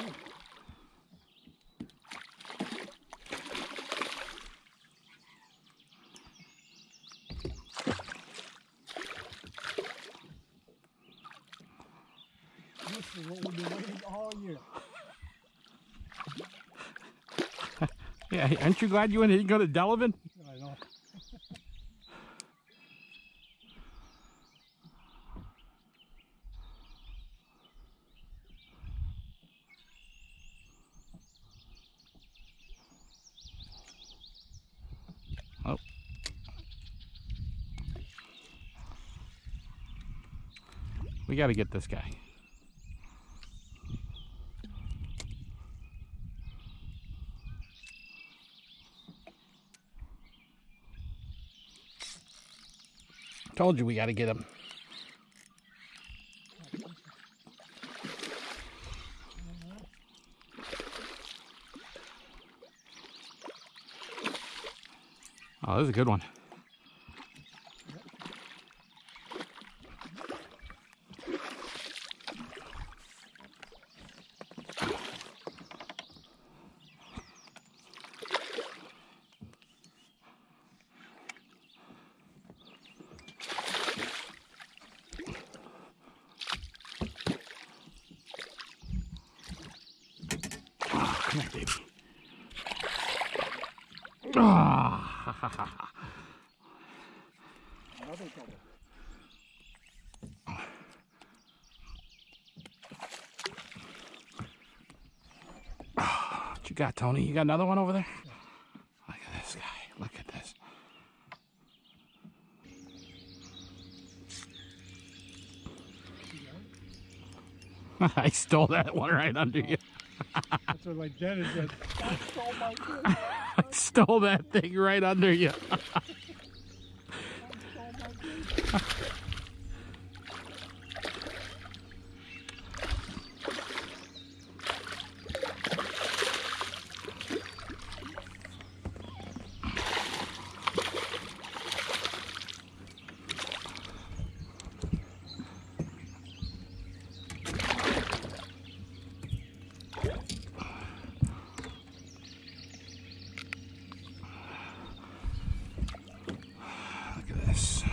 This is what we've been waiting all year. yeah, aren't you glad you went and got a Delavan? We got to get this guy. Told you we got to get him. Oh, this is a good one. Oh, come here, baby. Ah, Another double. what you got, Tony? You got another one over there? Look at this guy. Look at this. I stole that one right under you. That's what like Dennis said. That's so my. I stole that thing right under you. So my good. Look at this.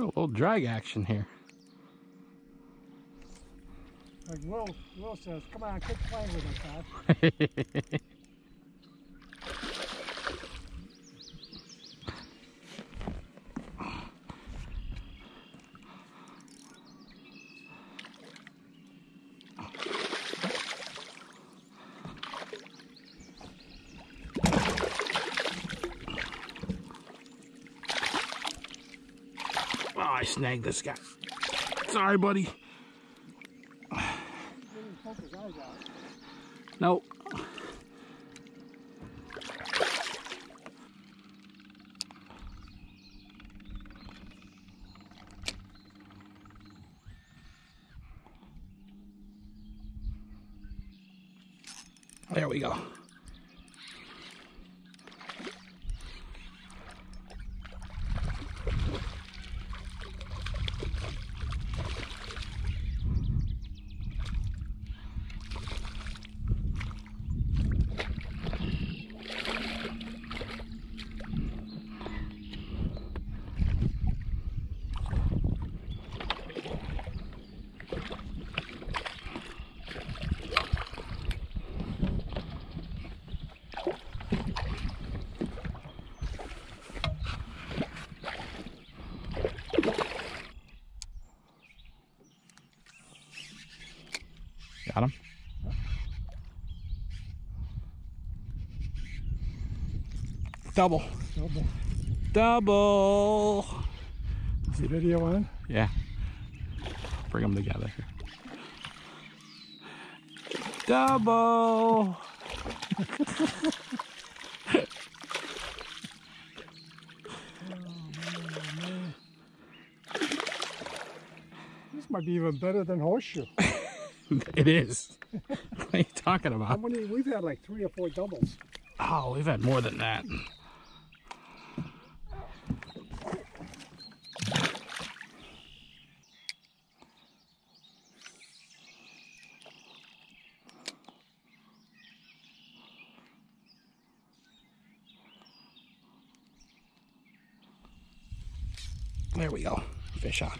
A little drag action here. Like Will, Will says, come on, quit playing with us, Todd. Snagged this guy. Sorry, buddy. Nope. There we go. Got him. Double. Double. Double. Is the video on? Yeah. Bring them together. Double. This might be even better than horseshoe. It is. what are you talking about? How many? We've had like three or four doubles. Oh, we've had more than that. There we go. Fish on.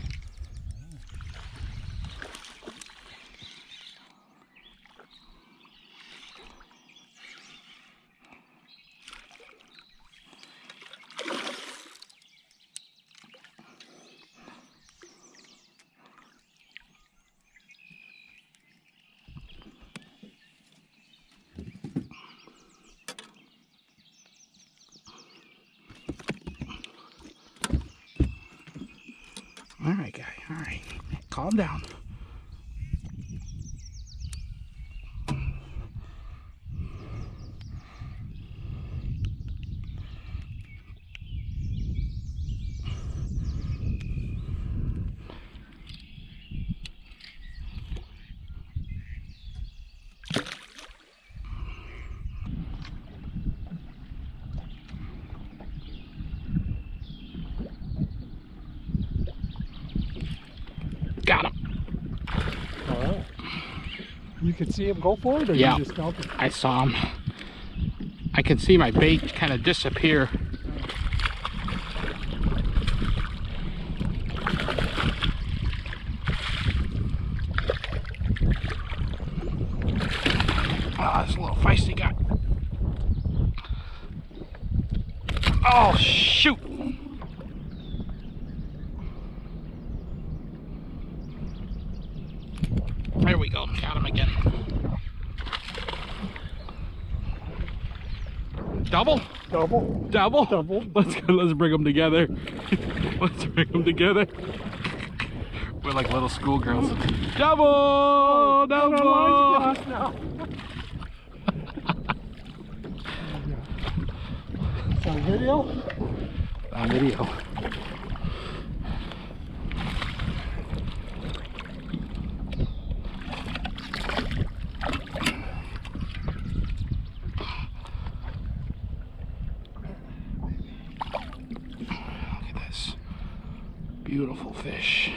All right, guy. All right. Calm down. Could see him go for it, or Yeah. you just felt it? I saw him. I can see my bait kind of disappear. Ah, it's a little feisty guy. Oh, shoot. There we go. Got him again. Double? Double. Double? Double. Let's go. Let's bring them together. let's bring them together. We're like little schoolgirls. Double! Oh, Double! Mine's crossed now. It's on video. On video. Look at this. Beautiful fish.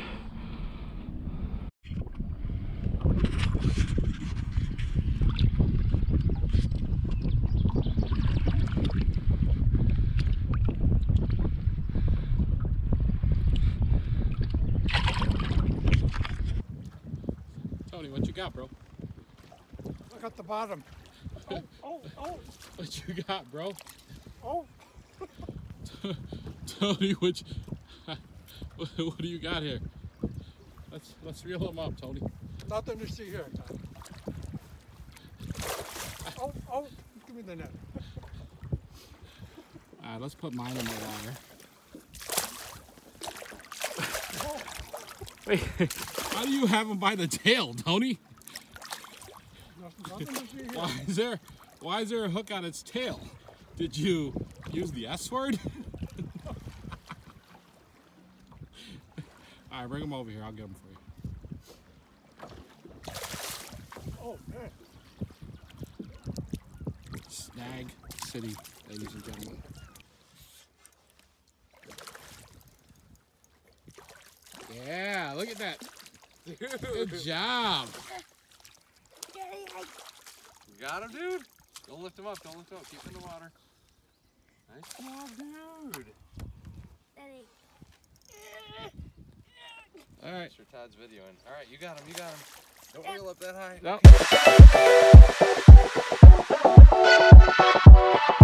Tony, what you got, bro? Look at the bottom. Oh, oh, oh, What you got, bro? oh. Tony, what, you, what do you got here? Let's let's reel him up, Tony. Nothing to see here. Oh, oh, give me the net. All right, let's put mine in the water. Wait, how do you have him by the tail, Tony? Nothing, nothing to see here. Why is there why is there a hook on its tail? Did you use the S word? All right, bring them over here. I'll get them for you. Oh, man. Snag City, ladies and gentlemen. Yeah, look at that. Dude. Good job. You got him, dude? Don't lift him up. Don't lift him up. Keep him in the water. Nice job, dude. All right. Mr. Todd's videoing. All right, you got him. You got him. Don't reel up that high. No.